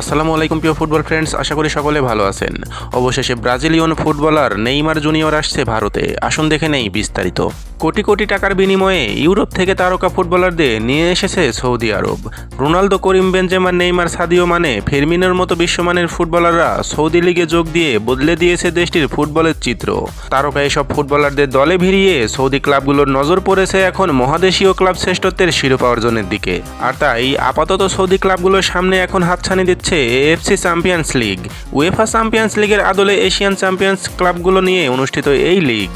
আসসালামু আলাইকুম, প্রিয় ফুটবল ফ্রেন্ডস। আশা করি সকলে ভালো আছেন। অবশেষে ব্রাজিলিয়ান ফুটবলার নেইমার জুনিয়র আসছে ভারতে। আসুন দেখে নেই বিস্তারিত। কোটি কোটি টাকার বিনিময়ে ইউরোপ থেকে তারকা ফুটবলারদের নিয়ে এসেছে সৌদি আরব। Ronaldo, Karim Benzema Neymar, Sadio Mane ফেরমিনের মতো বিশ্বমানের ফুটবলাররা সৌদি লিগে যোগ দিয়ে বদলে দিয়েছে দেশটির ফুটবলের চিত্র। তারকা এসব ফুটবলারদের দলে ভিড়িয়ে সৌদি ক্লাবগুলোর নজর পড়েছে এখন মহাদেশীয় ক্লাব শ্রেষ্ঠত্বের শিরোপা অর্জনের দিকে। আর তাই আপাতত সৌদি ক্লাবগুলোর সামনে এখন হাতছানি দিচ্ছে AFC champions league UEFA champions লিগের আদলে এশিয়ান চ্যাম্পিয়ন্স ক্লাবগুলো নিয়ে অনুষ্ঠিত এই লিগ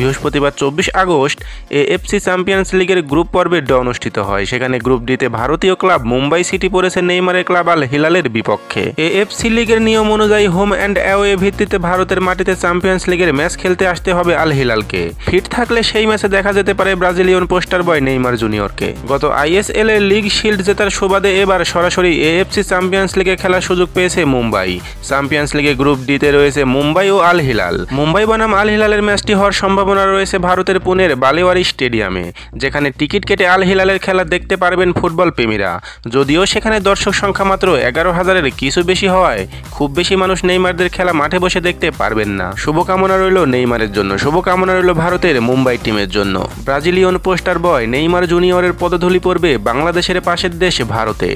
বৃহস্পতিবার চব্বিশ আগস্ট এএফসি চ্যাম্পিয়ন্স লিগের গ্রুপ পর্বে ড অনুষ্ঠিত হয়। সেখানে গ্রুপ ডিতে ভারতীয় ক্লাব মুম্বাই সিটি পড়েছে নেইমারের ক্লাব আল হিলালের বিপক্ষে। এএফসি লিগের নিয়ম অনুযায়ী হোম অ্যান্ড অ্যাওয়ে ভিত্তিতে ভারতের মাটিতে চ্যাম্পিয়ন্স লিগের ম্যাচ খেলতে আসতে হবে আল হিলালকে। ফিট থাকলে সেই ম্যাচে দেখা যেতে পারে ব্রাজিলিয়ান পোস্টার বয় নেইমার জুনিয়রকে। গত আইএসএল এর লিগ শিল্ড জেতার সুবাদে এবার সরাসরি এএফসি চ্যাম্পিয়ন্স লিগে খেলার সুযোগ পেয়েছে মুম্বাই। চ্যাম্পিয়ন্স লিগে গ্রুপ ডিতে রয়েছে মুম্বাই ও আল হিলাল। মুম্বাই বনাম আল হিলালের ম্যাচটি হওয়ার সম্ভাবনা রয়েছে ভারতের পুনের বালেওয়ারি স্টেডিয়ামে, যেখানে টিকিট কেটে আল হিলালের খেলা দেখতে পারবেন ফুটবল প্রেমীরা। যদিও সেখানে দর্শক সংখ্যা মাত্র এগারো হাজারের কিছু বেশি হওয়ায় খুব বেশি মানুষ নেইমারদের খেলা মাঠে বসে দেখতে পারবেন না। শুভকামনা রইল নেইমারের জন্য। শুভকামনা রইল ভারতের মুম্বাই টিমের জন্য। ব্রাজিলিয়ন পোস্টার বয় নেইমার জুনিয়রের পদধূলি পড়বে বাংলাদেশের পাশের দেশ ভারতে।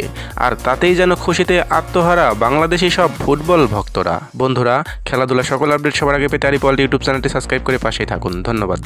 আর তাতেই যেন খুশিতে আত্মহারা বাংলাদেশি সব ফুটবল ভক্তরা। বন্ধুরা, খেলাধুলা সকল আপডেট সবার আগে পেতে আরিপল ইউটিউব চ্যানেলটি সাবস্ক্রাইব করে পাশেই থাকুন। ধন্যবাদ।